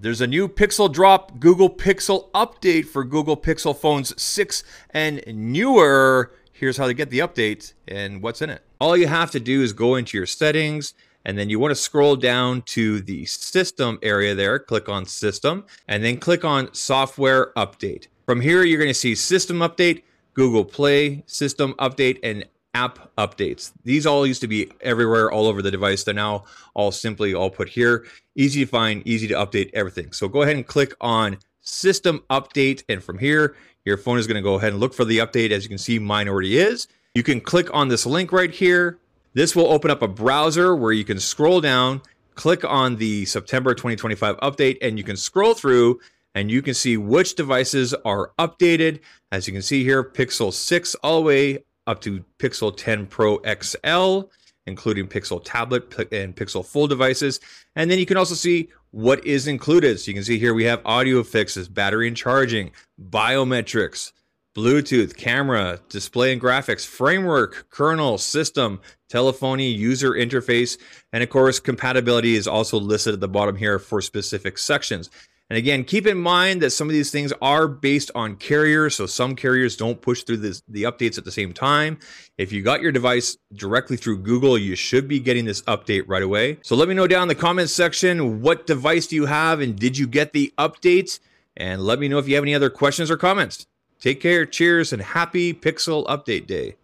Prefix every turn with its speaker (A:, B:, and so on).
A: There's a new Pixel Drop Google Pixel update for Google Pixel phones 6 and newer. Here's how to get the update and what's in it. All you have to do is go into your settings and then you want to scroll down to the system area there, click on system, and then click on software update. From here, you're going to see system update, Google Play, system update, and app updates. These all used to be everywhere, all over the device. They're now all simply all put here. Easy to find, easy to update everything. So go ahead and click on system update. And from here, your phone is going to go ahead and look for the update. As you can see, mine already is. You can click on this link right here. This will open up a browser where you can scroll down, click on the September 2025 update, and you can scroll through and you can see which devices are updated. As you can see here, Pixel 6 all the way up to Pixel 10 Pro XL, including Pixel tablet and Pixel Fold devices. And then you can also see what is included. So you can see here we have audio fixes, battery and charging, biometrics, Bluetooth, camera, display and graphics, framework, kernel, system, telephony, user interface, and of course, compatibility is also listed at the bottom here for specific sections. And again, keep in mind that some of these things are based on carriers. So some carriers don't push through this, the updates at the same time. If you got your device directly through Google, you should be getting this update right away. So let me know down in the comments section what device do you have and did you get the update? And let me know if you have any other questions or comments. Take care, cheers, and happy Pixel Update Day.